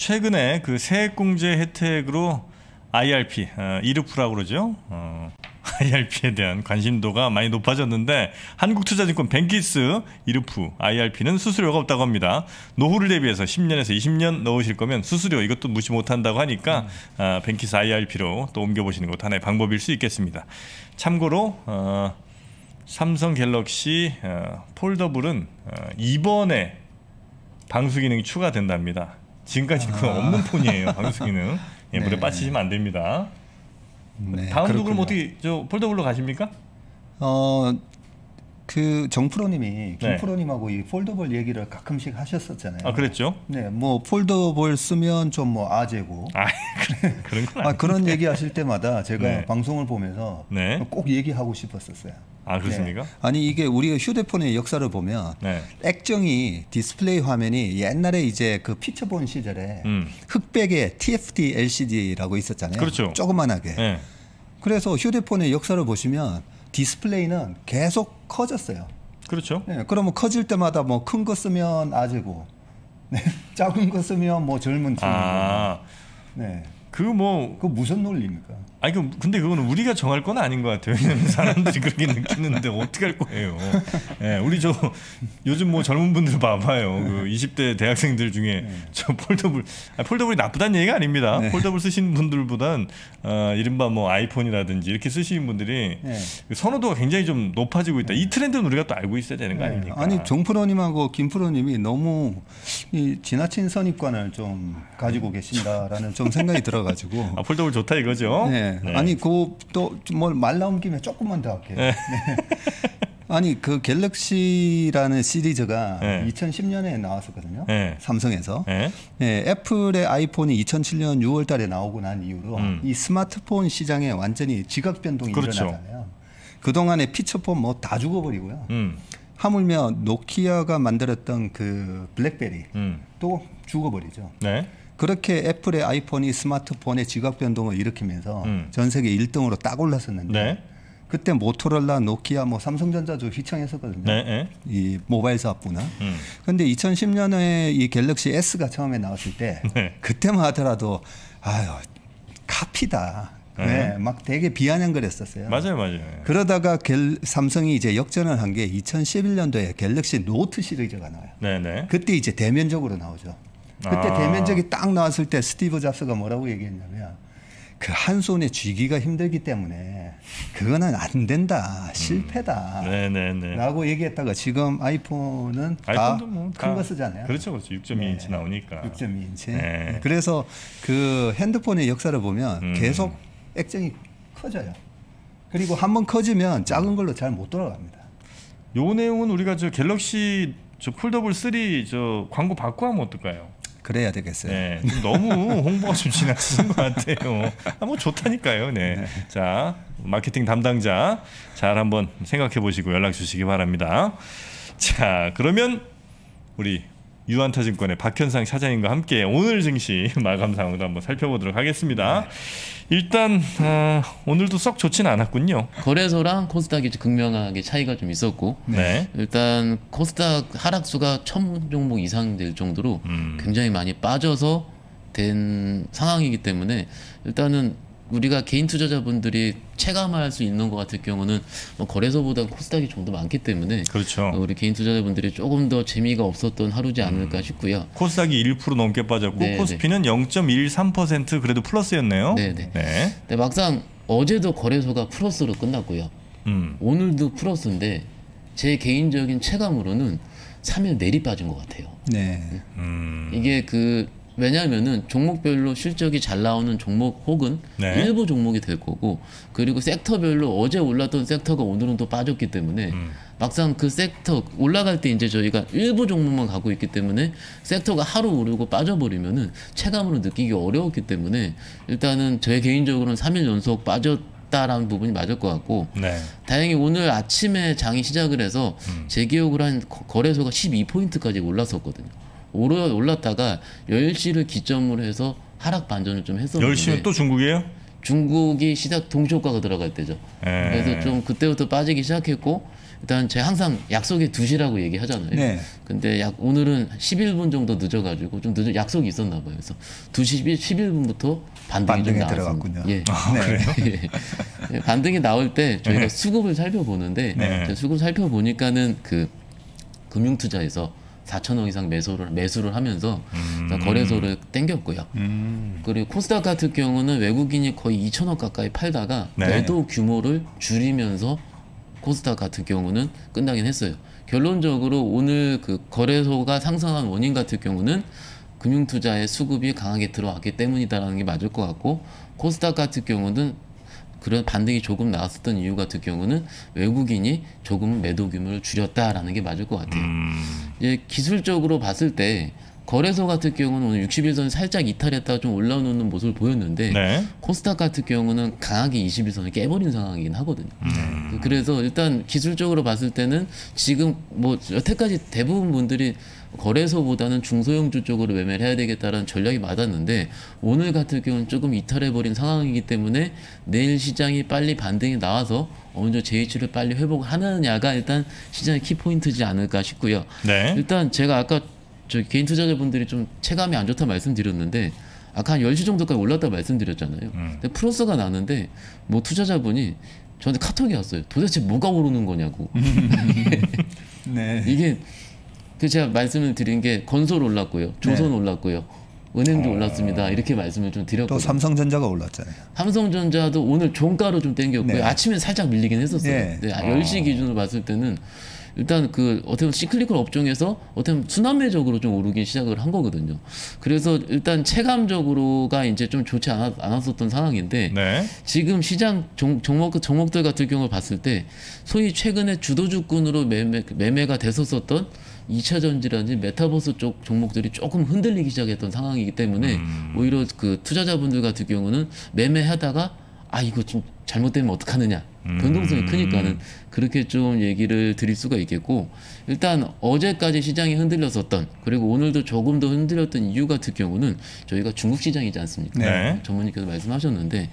최근에 그 세액공제 혜택으로 IRP, 어, 이르프라고 그러죠. 어, IRP에 대한 관심도가 많이 높아졌는데 한국투자증권 뱅키스 이르프 IRP는 수수료가 없다고 합니다. 노후를 대비해서 10년에서 20년 넣으실 거면 수수료 이것도 무시 못한다고 하니까 음. 어, 뱅키스 IRP로 또 옮겨보시는 것도 하나의 방법일 수 있겠습니다. 참고로 어, 삼성 Galaxy 어, foldable은 어, 이번에 방수 기능이 추가된답니다. 지금까지 아. 그 없는 폰이에요 방수 기능. 예, 물에 네. 빠지시면 안 됩니다. 네, 다음도 그럼 어떻게 저 foldable로 가십니까? 어. 그 정프로님이 김프로님하고 네. 이 foldable 얘기를 가끔씩 하셨었잖아요. 아 그랬죠? 네, 뭐 foldable 쓰면 좀 뭐 아재고. 아 그런 건 아, 그런 얘기 하실 때마다 제가 네. 방송을 보면서 네. 꼭 얘기하고 싶었었어요. 아 그렇습니까? 네. 아니 이게 우리가 휴대폰의 역사를 보면 네. 액정이 디스플레이 화면이 옛날에 이제 그 피처폰 시절에 음. 흑백의 TFT LCD라고 있었잖아요. 그렇죠. 조그만하게. 네. 그래서 휴대폰의 역사를 보시면 디스플레이는 계속 커졌어요. 그렇죠. 네, 그러면 커질 때마다 뭐 큰 거 쓰면 아재고, 네, 작은 거 쓰면 뭐 젊은 친구. 아. 네. 그 뭐. 그 무슨 논리입니까? 아니 그 근데 그거는 우리가 정할 건 아닌 것 같아요. 왜냐면 사람들이 그렇게 느끼는데 어떻게 할 거예요. 예, 네, 우리 저 요즘 뭐 젊은 분들 봐봐요. 그 20대 대학생들 중에 네. 저 foldable 아니, foldable이 나쁘다는 얘기가 아닙니다. 네. foldable 쓰시는 분들보단 어, 이른바 뭐 iPhone이라든지 이렇게 쓰시는 분들이 네. 그 선호도가 굉장히 좀 높아지고 있다. 이 네. 트렌드는 우리가 또 알고 있어야 되는 거 네. 아닙니까? 아니 정프로님하고 김프로님이 너무 이 지나친 선입관을 좀 가지고 계신다라는 좀 생각이 들어가지고 아, foldable 좋다 이거죠. 네. 네. 아니 그 또 뭐 말 나온 김에 조금만 더 할게요. 네. 네. 아니 그 Galaxy라는 시리즈가 네. 2010년에 나왔었거든요. 네. 삼성에서. 네. 네. Apple의 iPhone이 2007년 6월달에 나오고 난 이후로 음. 이 스마트폰 시장에 완전히 지각 변동이 그렇죠. 일어나잖아요. 그 동안에 피처폰 뭐 다 죽어버리고요. 음. 하물며 Nokia가 만들었던 그 BlackBerry 음. 또 죽어버리죠. 네. 그렇게 Apple의 iPhone이 스마트폰의 지각 변동을 일으키면서 음. 전 세계 1등으로 딱 올랐었는데 네. 그때 Motorola, Nokia, 뭐 삼성전자도 휘청했었거든요. 네, 네. 이 모바일 사업부나. 음. 근데 2010년에 이 Galaxy S가 처음에 나왔을 때 네. 그때만 하더라도 아유 카피다. 네. 네, 막 되게 비아냥거렸었어요. 맞아요, 맞아요. 그러다가 갤, 삼성이 이제 역전을 한 게 2011년도에 Galaxy Note 시리즈가 나와요. 네, 네. 그때 이제 대면적으로 나오죠. 그때 아. 대면적이 딱 나왔을 때 스티브 잡스가 뭐라고 얘기했냐면 그 한 손에 쥐기가 힘들기 때문에 그거는 안 된다 실패다 음. 네네네. 라고 얘기했다가 지금 iPhone은 다 큰거 뭐 쓰잖아요 그렇죠 그렇죠 6.2인치 네. 나오니까 6.2인치 네. 그래서 그 핸드폰의 역사를 보면 음. 계속 액정이 커져요 그리고 한 번 커지면 작은 걸로 잘 못 돌아갑니다 요 내용은 우리가 저 갤럭시 저 폴더블 3 저 광고 받고 하면 어떨까요? 그래야 되겠어요. 네, 너무 홍보가 좀 지나치신 것 같아요. 아, 뭐 좋다니까요. 네. 네. 자, 마케팅 담당자 잘 한번 생각해 보시고 연락 주시기 바랍니다. 자, 그러면 우리 유한타증권의 박현상 차장님과 함께 오늘 증시 마감 상황도 한번 살펴보도록 하겠습니다. 네. 일단 어, 오늘도 썩 좋지는 않았군요. 거래소랑 코스닥이 극명하게 차이가 좀 있었고 네. 일단 코스닥 하락수가 천 종목 이상 될 정도로 음. 굉장히 많이 빠져서 된 상황이기 때문에 일단은 우리가 개인 투자자분들이 체감할 수 있는 것 같은 경우는 뭐 거래소보다 코스닥이 좀 더 많기 때문에 그렇죠. 우리 개인 투자자분들이 조금 더 재미가 없었던 하루지 않을까 음. 싶고요. 코스닥이 1% 넘게 빠졌고 네, 네. 코스피는 0.13% 그래도 플러스였네요. 네, 네. 네. 네. 막상 어제도 거래소가 플러스로 끝났고요. 음. 오늘도 플러스인데 제 개인적인 체감으로는 3일 내리 빠진 것 같아요. 네. 음. 이게 그 왜냐하면은 종목별로 실적이 잘 나오는 종목 혹은 네. 일부 종목이 될 거고 그리고 섹터별로 어제 올랐던 섹터가 오늘은 또 빠졌기 때문에 음. 막상 그 섹터 올라갈 때 이제 저희가 일부 종목만 갖고 있기 때문에 섹터가 하루 오르고 빠져버리면은 체감으로 느끼기 어려웠기 때문에 일단은 제 개인적으로는 3일 연속 빠졌 다라는 부분이 맞을 것 같고 네. 다행히 오늘 아침에 장이 시작을 해서 음. 제 기억으로 한 거래소가 12포인트까지 올랐었거든요. 오르 올랐다가 10시를 기점으로 해서 하락 반전을 좀 했었는데 10시는 또 중국이에요? 중국이 시작 동시효과가 들어갈 때죠. 에. 예. 그래서 좀 그때부터 빠지기 시작했고 일단 제가 항상 약속에 2시라고 얘기하잖아요. 네. 근데 약 오늘은 11분 정도 늦어가지고 좀 늦어 약속이 있었나 봐요. 그래서 2시 11, 분부터 반등이 좀 나왔군요. 예. 아, 네. 그래요? 예. 반등이 나올 때 저희가 네. 수급을 살펴보는데 네. 수급 살펴보니까는 그 금융투자에서 4천억 이상 매수를 매수를 하면서 음. 거래소를 땡겼고요. 음. 그리고 코스닥 같은 경우는 외국인이 거의 2천억 가까이 팔다가 네. 매도 규모를 줄이면서 코스닥 같은 경우는 끝나긴 했어요. 결론적으로 오늘 그 거래소가 상승한 원인 같은 경우는 금융투자의 수급이 강하게 들어왔기 때문이다라는 게 맞을 것 같고 코스닥 같은 경우는 그런 반등이 조금 나왔었던 이유 같은 경우는 외국인이 조금 매도 규모를 줄였다라는 게 맞을 것 같아요. 음. 이제 기술적으로 봤을 때 거래소 같은 경우는 오늘 61선 살짝 이탈했다가 좀 올라오는 모습을 보였는데 네. 코스닥 같은 경우는 강하게 21선을 깨버린 상황이긴 하거든요. 음. 그래서 일단 기술적으로 봤을 때는 지금 뭐 여태까지 대부분 분들이 거래소보다는 중소형주 쪽으로 매매를 해야 되겠다라는 전략이 맞았는데 오늘 같은 경우는 조금 이탈해버린 상황이기 때문에 내일 시장이 빨리 반등이 나와서 어느 정도 JH를 빨리 회복하느냐가 일단 시장의 키포인트지 않을까 싶고요. 네. 일단 제가 아까 저 개인 투자자분들이 좀 체감이 안 좋다 말씀드렸는데 아까 한 10시 정도까지 올랐다 말씀드렸잖아요. 음. 근데 플러스가 나는데 뭐 투자자분이 저한테 카톡이 왔어요. 도대체 뭐가 오르는 거냐고. 네. 이게 그 제가 말씀을 드린 게 건설 올랐고요. 조선 네. 올랐고요. 은행도 어... 올랐습니다. 이렇게 말씀을 좀 드렸고. 또 삼성전자가 올랐잖아요. 삼성전자도 오늘 종가로 좀 땡겼고요. 네. 아침에 살짝 밀리긴 했었어요. 네. 네. 10시 어... 기준으로 봤을 때는 일단 그 어떻게 보면 시클리컬 업종에서 어떻게 보면 순환매적으로 좀 오르기 시작을 한 거거든요. 그래서 일단 체감적으로가 이제 좀 좋지 않았, 않았었던 상황인데 네. 지금 시장 종, 종목 종목들 같은 경우를 봤을 때 소위 최근에 주도주꾼으로 매매 매매가 됐었었던 2차 전지라든지 메타버스 쪽 종목들이 조금 흔들리기 시작했던 상황이기 때문에 음. 오히려 그 투자자분들 같은 경우는 매매하다가 아 이거 좀 잘못되면 어떡하느냐 변동성이 음. 크니까는 그렇게 좀 얘기를 드릴 수가 있겠고 일단 어제까지 시장이 흔들렸었던 그리고 오늘도 조금 더 흔들렸던 이유 같은 경우는 저희가 중국 시장이지 않습니까? 네. 전문님께서 말씀하셨는데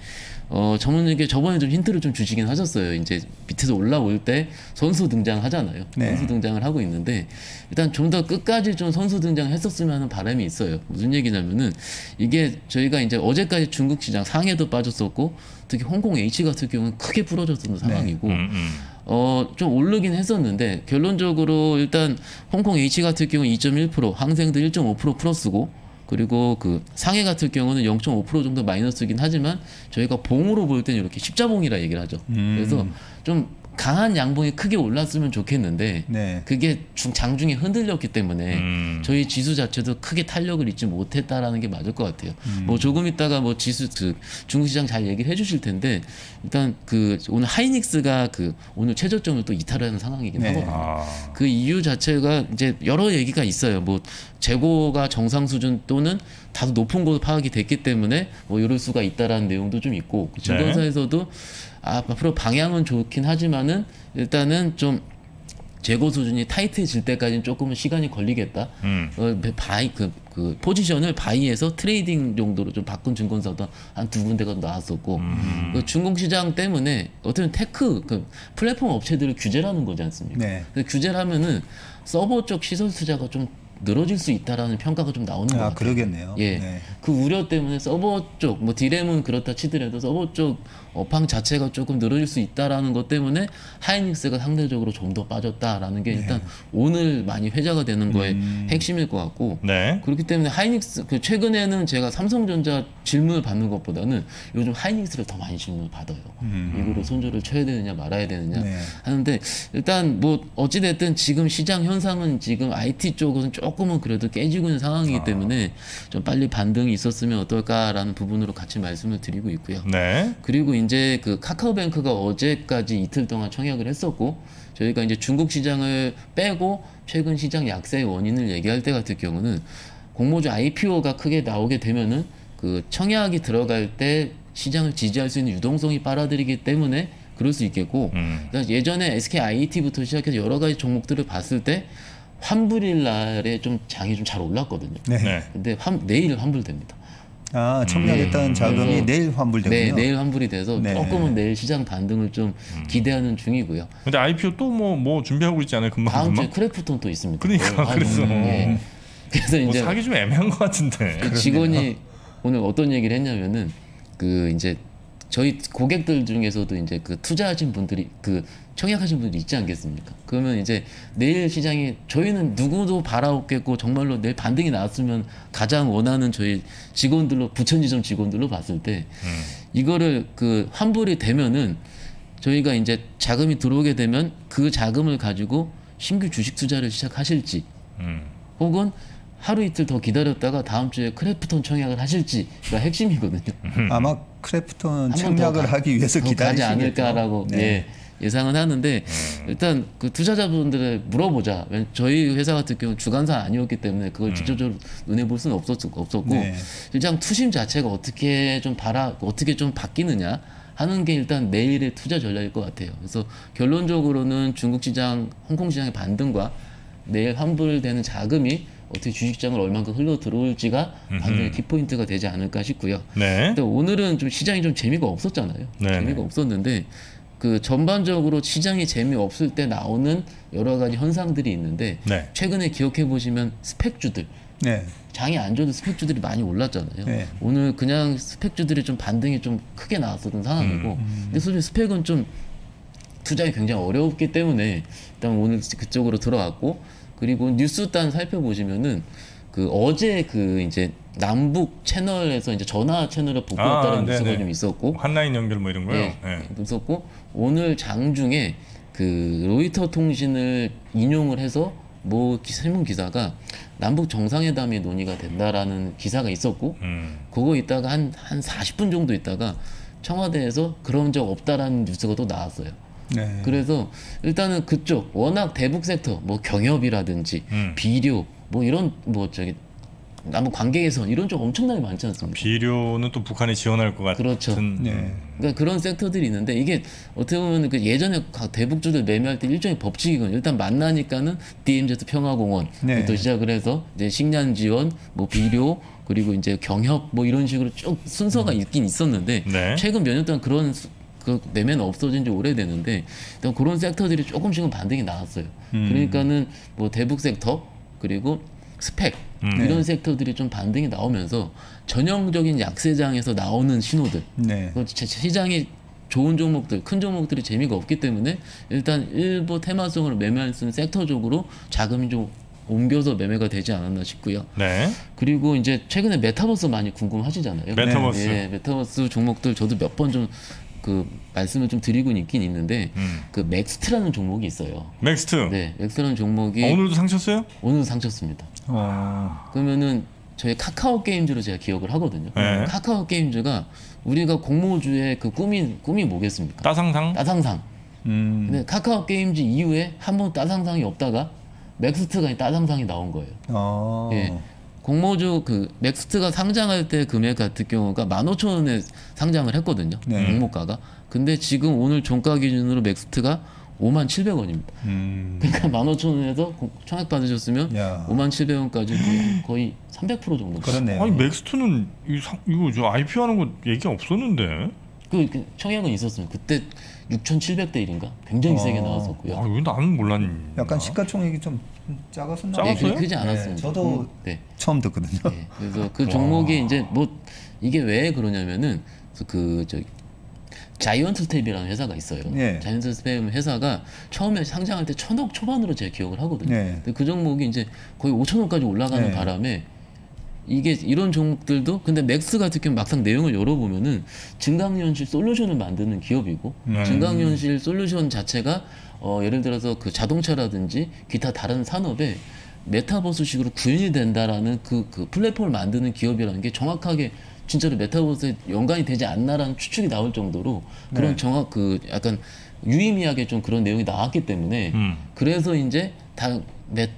어 전문님께 저번에 좀 힌트를 좀 주시긴 하셨어요. 이제 밑에서 올라올 때 선수 등장하잖아요. 네. 선수 등장을 하고 있는데 일단 좀 더 끝까지 좀 선수 등장했었으면 하는 바람이 있어요. 무슨 얘기냐면은 이게 저희가 이제 어제까지 중국 시장 상해도 빠졌었고 특히 홍콩 H 같은 경우는 크게 부러졌던 네. 상황이고 음, 음. 어, 좀 오르긴 했었는데 결론적으로 일단 홍콩 H 같은 경우 2.1% 항생도 1.5% 플러스고 그리고 그 상해 같은 경우는 0.5% 정도 마이너스긴 하지만 저희가 봉으로 볼 때는 이렇게 십자봉이라 얘기를 하죠. 음. 그래서 좀 강한 양봉이 크게 올랐으면 좋겠는데 네. 그게 중, 장중에 흔들렸기 때문에 음. 저희 지수 자체도 크게 탄력을 잊지 못했다라는 게 맞을 것 같아요. 음. 뭐 조금 있다가 뭐 지수 그 중시장 잘 얘기를 해주실 텐데 일단 그 오늘 하이닉스가 그 오늘 최저점을 또 이탈하는 상황이긴 네. 하거든요. 아. 그 이유 자체가 이제 여러 얘기가 있어요. 뭐 재고가 정상 수준 또는 다소 높은 곳 파악이 됐기 때문에 뭐 이럴 수가 있다라는 내용도 좀 있고 그 증권사에서도 네. 아, 앞으로 방향은 좋긴 하지만은 일단은 좀 재고 수준이 타이트해질 때까지는 조금은 시간이 걸리겠다. 음. 어, buy 그, 그 포지션을 buy에서 trading 정도로 좀 바꾼 증권사도 한 두 군데가 나왔었고 음. 그 중국 시장 때문에 어떤 tech 그 플랫폼 업체들을 규제라는 거지 않습니까? 네. 규제를 하면은 서버 쪽 시설 투자가 좀 늘어질 수 있다라는 평가가 좀 나오는 아, 것 같아요. 그러겠네요. 예, 네. 그 우려 때문에 서버 쪽, 뭐 디램은 그렇다 치더라도 서버 쪽 업황 자체가 조금 늘어질 수 있다라는 것 때문에 하이닉스가 상대적으로 좀 더 빠졌다라는 게 네. 일단 오늘 많이 회자가 되는 거에 음. 핵심일 것 같고 네. 그렇기 때문에 하이닉스 그 최근에는 제가 삼성전자 질문을 받는 것보다는 요즘 하이닉스를 더 많이 질문을 받아요. 음. 이거로 손절을 쳐야 되느냐 말아야 되느냐 네. 하는데 일단 뭐 어찌 됐든 지금 시장 현상은 지금 IT 쪽은 조금은 그래도 깨지고 있는 상황이기 아. 때문에 좀 빨리 반등이 있었으면 어떨까라는 부분으로 같이 말씀을 드리고 있고요. 네. 그리고 이제 그 카카오뱅크가 어제까지 이틀 동안 청약을 했었고 저희가 이제 중국 시장을 빼고 최근 시장 약세의 원인을 얘기할 때 같은 경우는 공모주 IPO가 크게 나오게 되면은 그 청약이 들어갈 때 시장을 지지할 수 있는 유동성이 빨아들이기 때문에 그럴 수 있겠고 음. 그러니까 예전에 SK IET부터 시작해서 여러 가지 종목들을 봤을 때 환불일 날에 좀 장이 좀 잘 올랐거든요. 네. 네. 근데 환, 내일 환불됩니다. 아 청약했던 음. 자금이 내일 환불되군요. 네, 내일 환불이 돼서 네. 조금은 내일 시장 반등을 좀 음. 기대하는 중이고요. 근데 IPO 또 뭐뭐 뭐 준비하고 있지 않아요? 금방 다음 주에 크래프톤 또 있습니다. 그러니까 아, 그래서 네. 그래서 뭐 이제 사기 좀 애매한 것 같은데. 그 직원이 오늘 어떤 얘기를 했냐면은 그 이제 저희 고객들 중에서도 이제 그 투자하신 분들이 그 청약하신 분들이 있지 않겠습니까? 그러면 이제 내일 시장이 저희는 누구도 바라없겠고 정말로 내일 반등이 나왔으면 가장 원하는 저희 직원들로 부천지점 직원들로 봤을 때 음. 이거를 그 환불이 되면은 저희가 이제 자금이 들어오게 되면 그 자금을 가지고 신규 주식 투자를 시작하실지 음. 혹은 하루 이틀 더 기다렸다가 다음 주에 크래프톤 청약을 하실지가 핵심이거든요. 아마 크래프톤 청약을 하기 위해서 기다리지 않을까라고 네. 예, 예상은 하는데 음. 일단 그 투자자분들을 물어보자. 저희 회사 같은 경우 주간사 아니었기 때문에 그걸 음. 직접적으로 눈에 볼 수는 없었, 없었고 네. 일단 투심 자체가 어떻게 좀 바라 어떻게 좀 바뀌느냐. 하는 게 일단 내일의 투자 전략일 것 같아요. 그래서 결론적으로는 중국 시장, 홍콩 시장의 반등과 내일 환불되는 자금이 어떻게 주식장을 얼만큼 흘러 들어올지가 반등의 키포인트가 되지 않을까 싶고요. 네. 근데 오늘은 좀 시장이 좀 재미가 없었잖아요. 네 재미가 없었는데 그 전반적으로 시장이 재미없을 때 나오는 여러 가지 현상들이 있는데 네. 최근에 기억해 보시면 스펙주들 네. 장이 안 좋은 스펙주들이 많이 올랐잖아요. 네. 오늘 그냥 스펙주들이 좀 반등이 좀 크게 나왔었던 상황이고 음. 근데 솔직히 스펙은 좀 투자가 굉장히 어려웠기 때문에 일단 오늘 그쪽으로 들어갔고 그리고 뉴스단 살펴보시면은 그 어제 그 이제 남북 채널에서 이제 전화 채널을 복구했다는 아, 뉴스가 좀 있었고 한라인 연결 뭐 이런 거요. 네, 네. 있었고 오늘 장중에 그 로이터 통신을 인용을 해서 뭐 신문 기사가 남북 정상회담이 논의가 된다라는 기사가 있었고 음. 그거 있다가 한한 40분 정도 있다가 청와대에서 그런 적 없다라는 뉴스가 또 나왔어요. 네. 그래서 일단은 그쪽 워낙 대북 섹터 뭐 경협이라든지 음. 비료 뭐 이런 뭐 저기 남북 관계 개선 이런 쪽 엄청나게 많지 않습니까? 비료는 또 북한이 지원할 것 같은. 그렇죠. 네. 그러니까 그런 섹터들이 있는데 이게 어떻게 보면 그 예전에 각 대북주들 매매할 때 일종의 법칙이거든요. 일단 만나니까는 DMZ 평화공원 네. 또 시작을 해서 이제 식량 지원, 뭐 비료 그리고 이제 경협 뭐 이런 식으로 쭉 순서가 음. 있긴 있었는데 네. 최근 몇 년 동안 그런 그 매매는 없어진 지 오래됐는데 일단 그런 섹터들이 조금씩은 반등이 나왔어요. 음. 그러니까는 뭐 대북 섹터 그리고 SPAC 음. 이런 네. 섹터들이 좀 반등이 나오면서 전형적인 약세장에서 나오는 신호들 네. 시장이 좋은 종목들, 큰 종목들이 재미가 없기 때문에 일단 일부 테마성으로 매매할 수 있는 섹터적으로 자금이 좀 옮겨서 매매가 되지 않았나 싶고요. 네. 그리고 이제 최근에 메타버스 많이 궁금하시잖아요. 메타버스. 네, 메타버스 종목들 저도 몇 번 좀 그 말씀을 좀 드리고 있긴 있는데 음. 그 맥스트라는 종목이 있어요. 맥스트. 네, 맥스트라는 종목이 아, 오늘도 상 쳤어요? 오늘도 상 쳤습니다. 와. 그러면은 저희 카카오 게임즈로 제가 기억을 하거든요. 네. 카카오 게임즈가 우리가 공모주의 그 꿈이 꿈이 뭐겠습니까? 따상상. 따상상. 음. 근데 카카오 게임즈 이후에 한 번 따상상이 없다가 맥스트가 따상상이 나온 거예요. 아. 예. 공모주 그 맥스트가 상장할 때 금액 같은 경우가 15,000원에 상장을 했거든요. 네. 공모가가. 근데 지금 오늘 종가 기준으로 맥스트가 5만 700원입니다. 음. 그러니까 15,000원에서 청약 받으셨으면 야. 5만 700원까지 거의 300% 정도. 그렇네요. 아니 맥스트는 이 상, 이거 저 IPO 하는 거 얘기 없었는데. 그, 그 청약은 있었어요. 그때 6,700대 1인가 굉장히 어. 세게 나왔었고요. 아, 왜 나는 몰랐니? 약간 시가총액이 좀 작아서 작았어요? 네, 크지 않았습니다. 네, 저도 음, 네. 처음 듣거든요. 네, 그래서 그 종목이 이제 뭐 이게 왜 그러냐면은 그저 자이언트 스텝이라는 회사가 있어요. 네. 자이언트 스텝 회사가 처음에 상장할 때 천억 초반으로 제가 기억을 하거든요. 네. 근데 그 종목이 이제 거의 5천억까지 올라가는 네. 바람에 이게 이런 종목들도 근데 맥스트 같은 경우 막상 내용을 열어보면은 증강현실 솔루션을 만드는 기업이고 음. 증강현실 솔루션 자체가 어 예를 들어서 그 자동차라든지 기타 다른 산업에 메타버스식으로 구현이 된다라는 그, 그 플랫폼을 만드는 기업이라는 게 정확하게 진짜로 메타버스에 연관이 되지 않나라는 추측이 나올 정도로 그런 네. 정확 그 약간 유의미하게 좀 그런 내용이 나왔기 때문에 음. 그래서 이제 다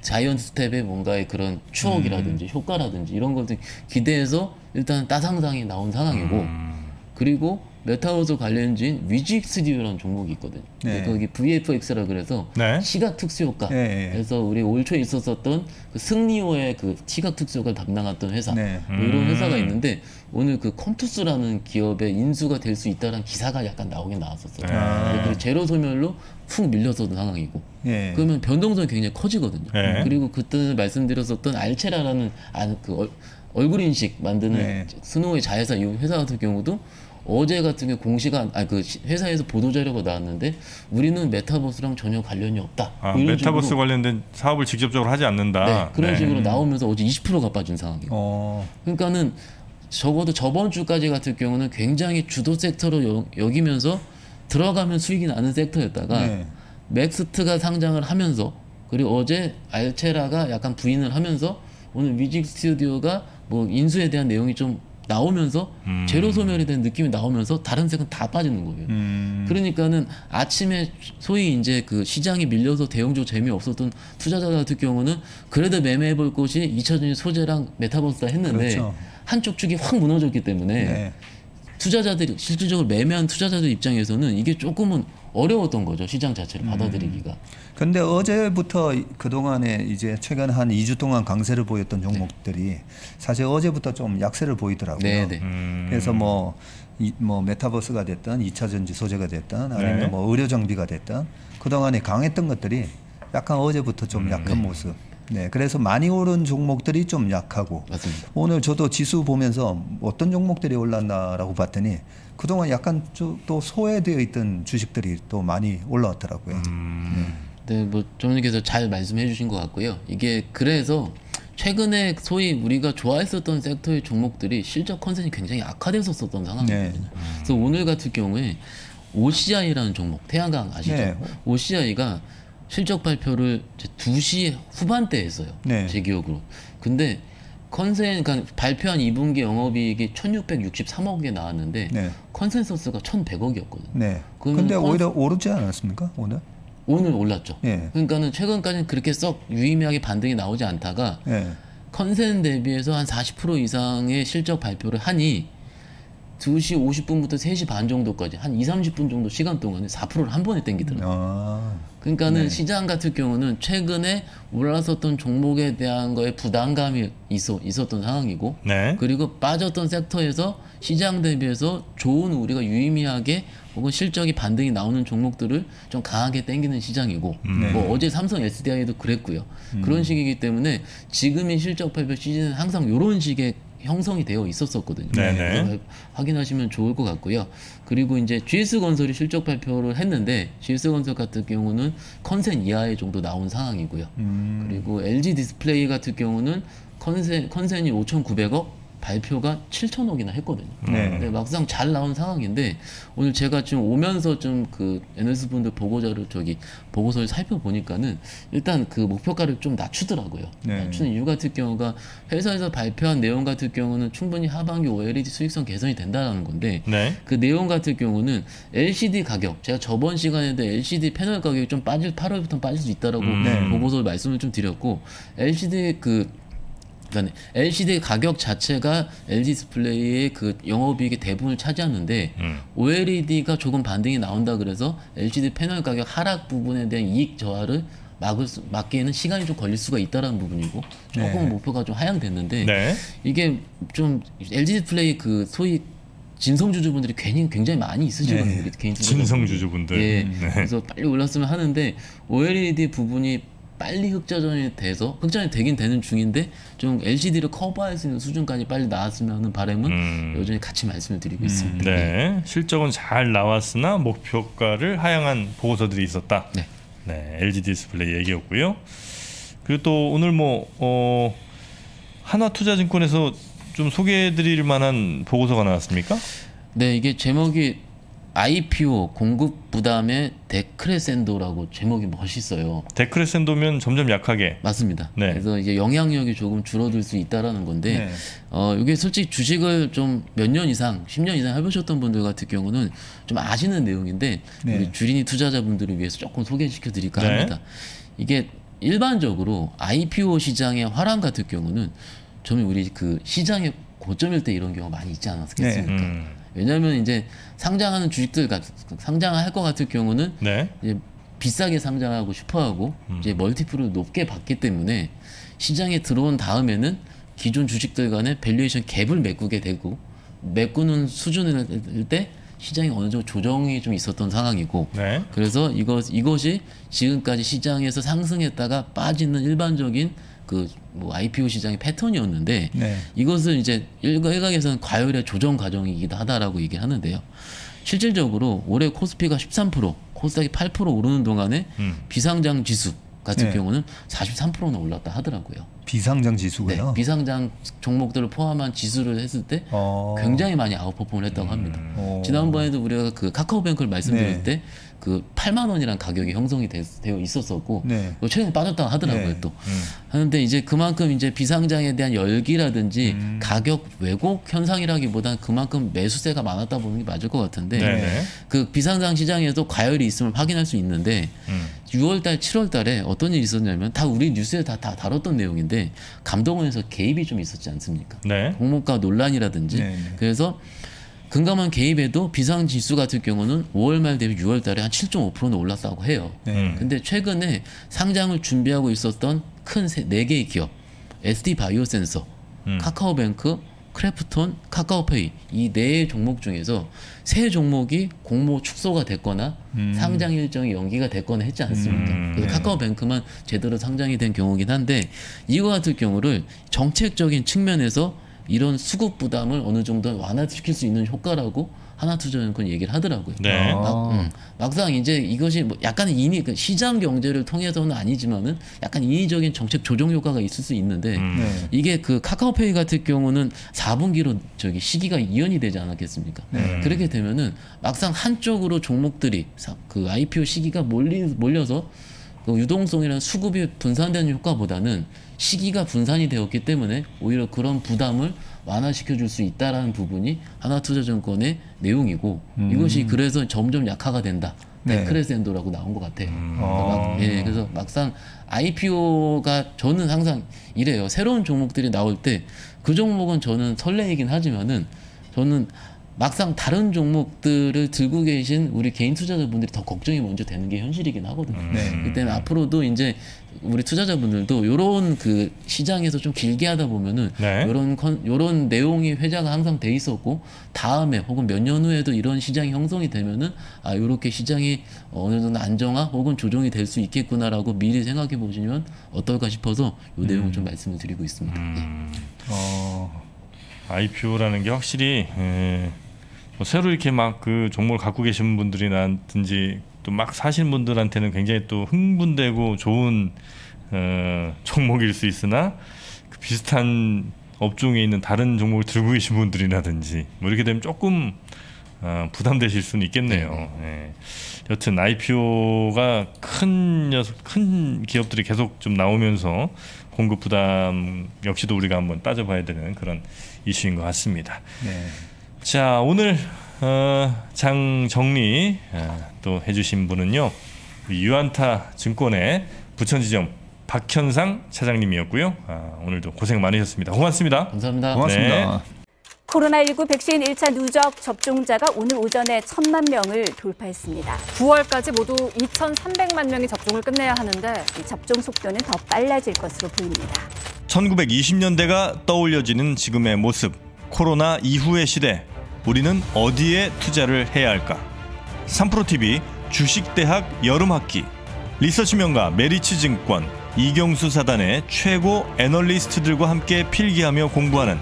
자이언트 스텝의 뭔가의 그런 추억이라든지 음. 효과라든지 이런 것들 기대해서 일단 따상상이 나온 상황이고 음. 그리고 메타버스 관련주인 위지윅 스튜디오라는 종목이 있거든요. 네. 거기 VFX라 그래서 네. 시각 특수 효과. 네, 네. 그래서 우리 올 초에 있었었던 그 승리호의 그 시각 특수 효과를 담당했던 회사 네. 뭐 이런 음. 회사가 있는데 오늘 그 컴투스라는 기업의 인수가 될 수 있다는 기사가 약간 나오긴 나왔었어요. 아. 그 재료 소멸로 푹 밀렸었던 상황이고. 네. 그러면 변동성이 굉장히 커지거든요. 그리고 그때 말씀드렸었던 알체라라는 아, 그 얼굴 인식 만드는 스노우의 자회사 이 회사 같은 경우도 어제 같은 게 공시가 아 그 회사에서 보도 자료가 나왔는데 우리는 메타버스랑 전혀 관련이 없다. 아, 메타버스 식으로, 관련된 사업을 직접적으로 하지 않는다. 네, 그런 네. 식으로 나오면서 어제 20%가 빠진 상황이에요. 어. 그러니까는 적어도 저번 주까지 같은 경우는 굉장히 주도 섹터로 여, 기면서 들어가면 수익이 나는 섹터였다가 네. 맥스트가 상장을 하면서 그리고 어제 알체라가 약간 부인을 하면서 오늘 위지윅 스튜디오가 뭐 인수에 대한 내용이 좀 나오면서 음. 재료 소멸이 된 느낌이 나오면서 다른 섹터는 다 빠지는 거예요. 음. 그러니까는 아침에 소위 이제 그 시장이 밀려서 대형주 재미없었던 투자자 같은 경우는 그래도 매매해 볼 곳이 잊혀진 소재랑 메타버스다 했는데 그렇죠. 한쪽 축이 확 무너졌기 때문에 네. 투자자들이 실질적으로 매매한 투자자들 입장에서는 이게 조금은 어려웠던 거죠 시장 자체를 음. 받아들이기가. 근데 어제부터 그동안에 이제 최근 한 2주 동안 강세를 보였던 종목들이 네. 사실 어제부터 좀 약세를 보이더라고요. 네, 네. 음. 그래서 뭐, 이, 뭐 메타버스가 됐든 2차 전지 소재가 됐든 아니면 네. 뭐 의료 정비가 됐든 그동안에 강했던 것들이 약간 어제부터 좀 음. 약한 네. 모습. 네, 그래서 많이 오른 종목들이 좀 약하고 맞습니다. 오늘 저도 지수 보면서 어떤 종목들이 올랐나라고 봤더니 그동안 약간 또 소외되어 있던 주식들이 또 많이 올라왔더라고요. 음. 네. 네, 뭐 조원님께서 잘 말씀해 주신 것 같고요. 이게 그래서 최근에 소위 우리가 좋아했었던 섹터의 종목들이 실적 컨셉이 굉장히 악화됐었던 상황이거든요. 네. 그래서 오늘 같은 경우에 OCI라는 종목, 태양광 아시죠? 네. OCI가 실적 발표를 2시 후반대에 했어요. 네. 제 기억으로. 근데 컨센 그러니까 발표한 2분기 영업이익이 1,663억에 나왔는데 네. 컨센서스가 1,100억이었거든요. 네. 근데 오히려 오르지 않았습니까? 오늘? 오늘 올랐죠. 예. 그러니까는 최근까지는 그렇게 썩 유의미하게 반등이 나오지 않다가 예. 컨센 대비해서 한 40% 이상의 실적 발표를 하니 2시 50분부터 3시 반 정도까지 한 2, 30분 정도 시간 동안에 4%를 한 번에 땡기더라고요. 아, 그러니까는 네. 시장 같은 경우는 최근에 올랐었던 종목에 대한 거에 부담감이 있어, 있었던 상황이고 네. 그리고 빠졌던 섹터에서 시장 대비해서 좋은 우리가 유의미하게 혹은 실적이 반등이 나오는 종목들을 좀 강하게 땡기는 시장이고 음. 네. 뭐 어제 삼성 SDI도 그랬고요. 음. 그런 식이기 때문에 지금의 실적 발표 시즌은 항상 이런 식의 형성이 되어 있었었거든요. 네네. 네. 확인하시면 좋을 것 같고요. 그리고 이제 GS 건설이 실적 발표를 했는데 GS 건설 같은 경우는 컨센 이하의 정도 나온 상황이고요. 음. 그리고 LG 디스플레이 같은 경우는 컨센 컨센이 5,900억, 발표가 7천억이나 했거든요. 네. 네. 막상 잘 나온 상황인데 오늘 제가 지금 오면서 좀 그 애널 분들 보고자를 저기 보고서를 살펴보니까는 일단 그 목표가를 좀 낮추더라고요. 네. 낮추는 이유 같은 경우가 회사에서 발표한 내용 같은 경우는 충분히 하반기 OLED 수익성 개선이 된다는 건데 네. 그 내용 같은 경우는 LCD 가격 제가 저번 시간에도 LCD 패널 가격이 좀 빠질 8월부터 빠질 수 있다라고 음. 보고서 말씀을 좀 드렸고 LCD 그 그러니까 LCD 가격 자체가 LG 디스플레이의 그 영업이익의 대부분을 차지하는데 음. OLED가 조금 반등이 나온다 그래서 LCD 패널 가격 하락 부분에 대한 이익 저하를 막을 수, 막기에는 시간이 좀 걸릴 수가 있다라는 부분이고 조금 네. 목표가 좀 하향됐는데 네. 이게 좀 LG 디스플레이 그 소위 진성주주분들이 괜히 굉장히 많이 있으시거든요. 네. 개인 진성주주분들. 예. 네. 그래서 빨리 올랐으면 하는데 OLED 부분이 빨리 흑자전환이 돼서 흑자전환이 되긴 되는 중인데 좀 LCD를 커버할 수 있는 수준까지 빨리 나왔으면 하는 바람은 음. 여전히 같이 말씀을 드리고 음. 있습니다. 네. 네. 실적은 잘 나왔으나 목표가를 하향한 보고서들이 있었다. 네. 네. LG 디스플레이 얘기였고요. 그리고 또 오늘 뭐 어, 한화투자증권에서 좀 소개해드릴 만한 보고서가 나왔습니까? 네, 이게 제목이 IPO 공급 부담의 데크레센도라고 제목이 멋있어요. 데크레센도면 점점 약하게. 맞습니다. 네. 그래서 이제 영향력이 조금 줄어들 수 있다라는 건데, 네. 어 이게 솔직히 주식을 좀 몇 년 이상, 10년 이상 해보셨던 분들 같은 경우는 좀 아시는 내용인데 네. 우리 주린이 투자자분들을 위해서 조금 소개시켜 드릴까 네. 합니다. 이게 일반적으로 IPO 시장의 활황 같은 경우는 좀 우리 그 시장의 고점일 때 이런 경우가 많이 있지 않았겠습니까? 네. 음. 왜냐하면 이제 상장하는 주식들 상장할 것 같은 경우는 네. 이제 비싸게 상장하고 싶어하고 음. 이제 multiple을 높게 받기 때문에 시장에 들어온 다음에는 기존 주식들 간의 valuation 갭을 메꾸게 되고 메꾸는 수준일 때 시장이 어느 정도 조정이 좀 있었던 상황이고 네. 그래서 이것 이것이 지금까지 시장에서 상승했다가 빠지는 일반적인 그 뭐 IPO 시장의 패턴이었는데 네. 이것을 이제 일각에서는 과열의 조정 과정이기도 하다라고 얘기하는데요. 실질적으로 올해 코스피가 13% 코스닥이 8% 오르는 동안에 음. 비상장 지수 같은 네. 경우는 43%나 올랐다 하더라고요. 비상장 지수가요? 네, 비상장 종목들을 포함한 지수를 했을 때 어... 굉장히 많이 아웃퍼폼을 했다고 합니다. 음... 어... 지난번에도 우리가 그 카카오뱅크를 말씀드릴 네. 때 그 8만 원이란 가격이 형성이 되, 어 있었었고 네. 최근에 빠졌다 하더라고요 네. 또 음. 하는데 이제 그만큼 이제 비상장에 대한 열기라든지 음. 가격 왜곡 현상이라기보단 그만큼 매수세가 많았다 보는 게 맞을 것 같은데 네. 그 비상장 시장에도 과열이 있음을 확인할 수 있는데 음. 6월달 7월달에 어떤 일이 있었냐면 다 우리 뉴스에 다, 다 다뤘던 내용인데 감독원에서 개입이 좀 있었지 않습니까? 네. 공모가 논란이라든지 네, 네. 그래서 금감원 개입에도 비상장 지수 같은 경우는 5월 말 대비 6월 달에 한 7.5%는 올랐다고 해요. 네. 근데 최근에 상장을 준비하고 있었던 큰 네 개의 기업, SD 바이오 센서, 음. 카카오뱅크, 크래프톤, 카카오페이 이 네 종목 중에서 세 종목이 공모 축소가 됐거나 음. 상장 일정이 연기가 됐거나 했지 않습니까? 음. 그래서 네. 카카오뱅크만 제대로 상장이 된 경우긴 한데 이거 같은 경우를 정책적인 측면에서 이런 수급 부담을 어느 정도 완화시킬 수 있는 효과라고 하나투자연은 얘기를 하더라고요. 네. 막, 음, 막상 이제 이것이 뭐 약간 인위 그 시장 경제를 통해서는 아니지만은 약간 인위적인 정책 조정 효과가 있을 수 있는데 음. 네. 이게 그 카카오페이 같은 경우는 4분기로 저기 시기가 이연이 되지 않았겠습니까? 네. 그렇게 되면은 막상 한쪽으로 종목들이 그 IPO 시기가 몰리, 몰려서 그 유동성이라는 수급이 분산되는 효과보다는 시기가 분산이 되었기 때문에 오히려 그런 부담을 완화시켜 줄 수 있다라는 부분이 하나투자증권의 내용이고 음. 이것이 그래서 점점 약화가 된다. 네. 크레센도라고 나온 것 같아요. 음. 막, 예, 그래서 막상 IPO가 저는 항상 이래요. 새로운 종목들이 나올 때 그 종목은 저는 설레이긴 하지만은 저는 막상 다른 종목들을 들고 계신 우리 개인 투자자분들이 더 걱정이 먼저 되는 게 현실이긴 하거든요. 음. 네. 그때는 앞으로도 이제 우리 투자자분들도 요런 그 시장에서 좀 길게 하다 보면은 네. 요런 컨, 요런 내용이 회자가 항상 돼 있었고 다음에 혹은 몇 년 후에도 이런 시장이 형성이 되면은 아 요렇게 시장이 어느 정도 안정화 혹은 조정이 될 수 있겠구나라고 미리 생각해 보시면 어떨까 싶어서 요 내용을 음. 좀 말씀을 드리고 있습니다. 음. 네. 어, IPO라는 게 확실히 에... 뭐 새로 이렇게 막 그 종목을 갖고 계신 분들이라든지 또 막 사신 분들한테는 굉장히 또 흥분되고 좋은 어, 종목일 수 있으나 그 비슷한 업종에 있는 다른 종목을 들고 계신 분들이라든지 뭐 이렇게 되면 조금 어, 부담되실 수는 있겠네요. 네. 네. 여튼 IPO가 큰 녀석, 큰 기업들이 계속 좀 나오면서 공급 부담 역시도 우리가 한번 따져봐야 되는 그런 이슈인 것 같습니다. 네. 자 오늘 어, 장 정리 어, 또 해주신 분은요 유안타 증권의 부천지점 박현상 차장님이었고요. 아, 오늘도 고생 많으셨습니다. 고맙습니다. 감사합니다. 고맙습니다. 네. 코로나19 백신 1차 누적 접종자가 오늘 오전에 천만 명을 돌파했습니다. 9월까지 모두 2,300만 명이 접종을 끝내야 하는데 이 접종 속도는 더 빨라질 것으로 보입니다. 1920년대가 떠올려지는 지금의 모습. 코로나 이후의 시대. 우리는 어디에 투자를 해야 할까? 3프로TV 주식대학 여름학기 리서치 명가 메리츠증권 이경수 사단의 최고 애널리스트들과 함께 필기하며 공부하는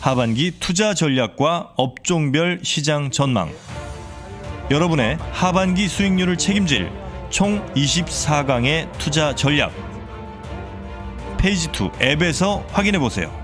하반기 투자 전략과 업종별 시장 전망 여러분의 하반기 수익률을 책임질 총 24강의 투자 전략 페이지 2 앱에서 확인해 보세요.